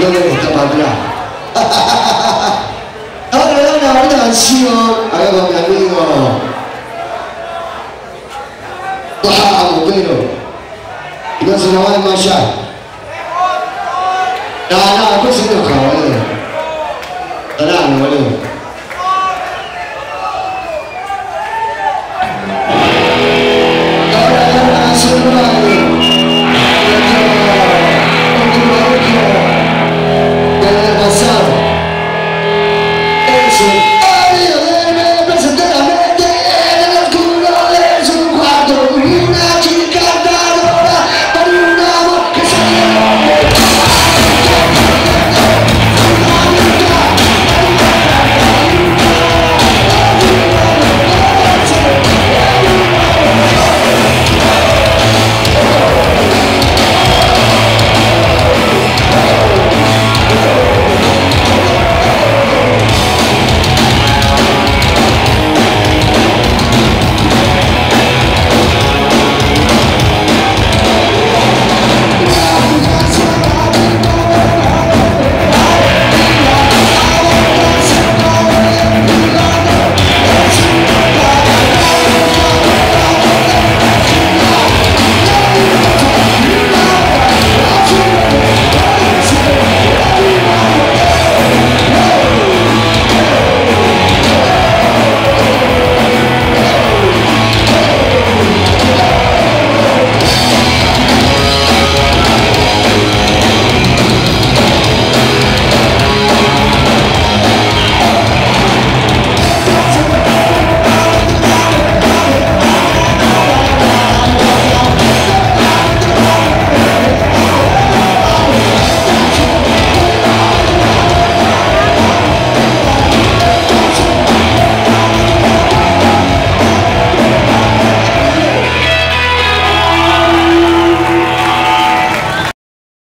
dónde está para atrás. Ahora le da una bonita canción acá con mi amigo. Vamos, pero. Y no se nos va a desmayar. No, no, después se enoja, boludo. Pará, boludo.